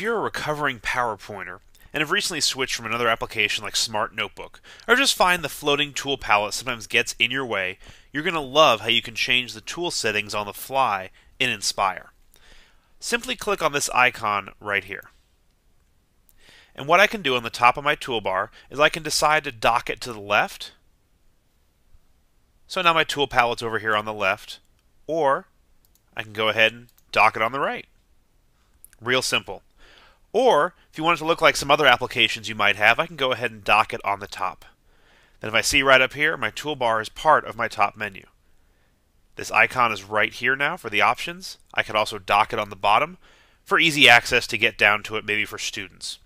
If you're a recovering PowerPointer and have recently switched from another application like Smart Notebook, or just find the floating tool palette sometimes gets in your way, you're going to love how you can change the tool settings on the fly in Inspire. Simply click on this icon right here. And what I can do on the top of my toolbar is I can decide to dock it to the left. So now my tool palette's over here on the left, or I can go ahead and dock it on the right. Real simple. Or, if you want it to look like some other applications you might have, I can go ahead and dock it on the top. Then if I see right up here, my toolbar is part of my top menu. This icon is right here now for the options. I could also dock it on the bottom for easy access to get down to it, maybe for students.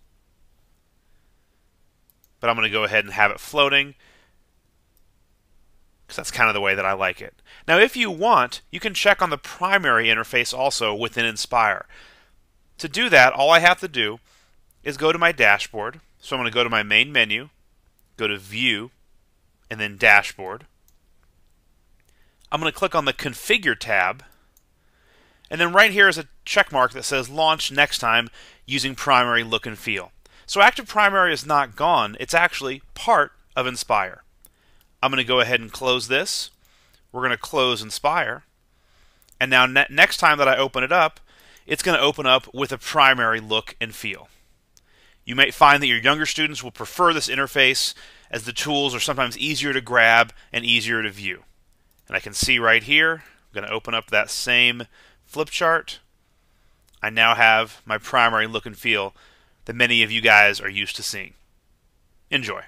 But I'm going to go ahead and have it floating because that's kind of the way that I like it. Now, if you want, you can check on the primary interface also within Inspire. To do that, all I have to do is go to my dashboard. So I'm going to go to my main menu, go to View, and then Dashboard. I'm going to click on the Configure tab, and then right here is a check mark that says Launch next time using primary look and feel. So ActivPrimary is not gone, it's actually part of Inspire. I'm going to go ahead and close this. We're going to close Inspire. And now ne next time that I open it up, it's going to open up with a primary look and feel. You might find that your younger students will prefer this interface as the tools are sometimes easier to grab and easier to view. And I can see right here, I'm going to open up that same flip chart. I now have my primary look and feel that many of you guys are used to seeing. Enjoy.